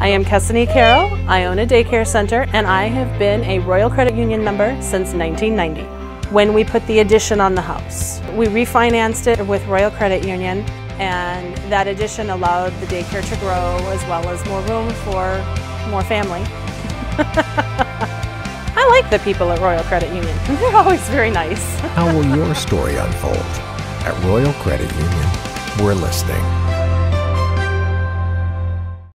I am Kesinee Carroll. I own a daycare center and I have been a Royal Credit Union member since 1990 when we put the addition on the house. We refinanced it with Royal Credit Union and that addition allowed the daycare to grow as well as more room for more family. I like the people at Royal Credit Union. They're always very nice. How will your story unfold? At Royal Credit Union, we're listening.